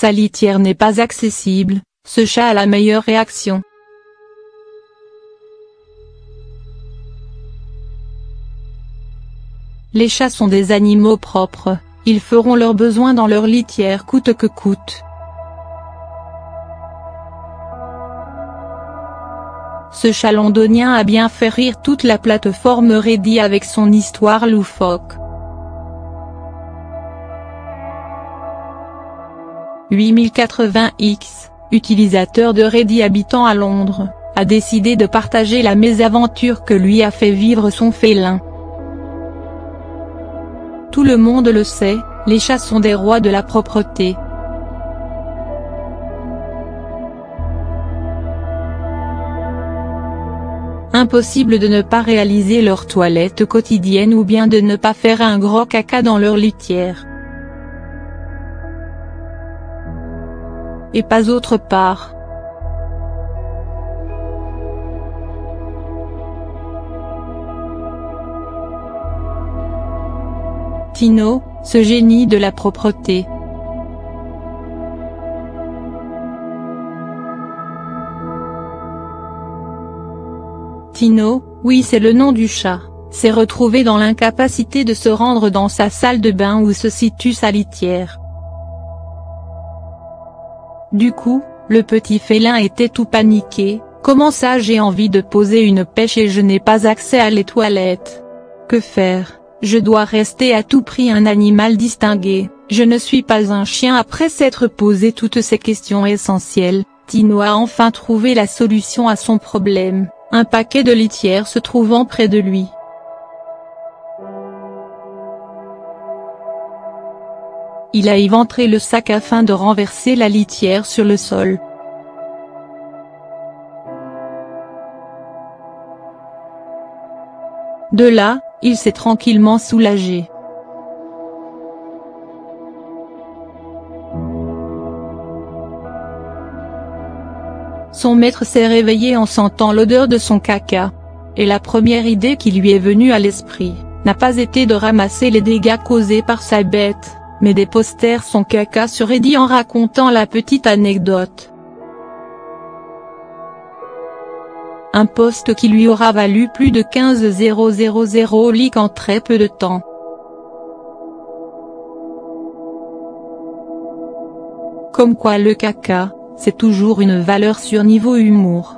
sa litière n'est pas accessible, ce chat a la meilleure réaction. Les chats sont des animaux propres, ils feront leurs besoins dans leur litière coûte que coûte. Ce chat londonien a bien fait rire toute la plateforme Reddit avec son histoire loufoque. 8080X, utilisateur de Reddit habitant à Londres, a décidé de partager la mésaventure que lui a fait vivre son félin. Tout le monde le sait, les chats sont des rois de la propreté. Impossible de ne pas réaliser leur toilette quotidienne ou bien de ne pas faire un gros caca dans leur litière. Et pas autre part. Tino, ce génie de la propreté. Tino, oui c'est le nom du chat, s'est retrouvé dans l'incapacité de se rendre dans sa salle de bain où se situe sa litière. Du coup, le petit félin était tout paniqué, comment ça j'ai envie de poser une pêche et je n'ai pas accès à les toilettes. Que faire? Je dois rester à tout prix un animal distingué, je ne suis pas un chien après s'être posé toutes ces questions essentielles, Tino a enfin trouvé la solution à son problème un paquet de litières se trouvant près de lui. Il a éventré le sac afin de renverser la litière sur le sol. De là, il s'est tranquillement soulagé. Son maître s'est réveillé en sentant l'odeur de son caca. Et la première idée qui lui est venue à l'esprit, n'a pas été de ramasser les dégâts causés par sa bête, mais des posters son caca serait dit en racontant la petite anecdote. Un poste qui lui aura valu plus de 15 000 likes en très peu de temps. Comme quoi le caca, c'est toujours une valeur sur niveau humour.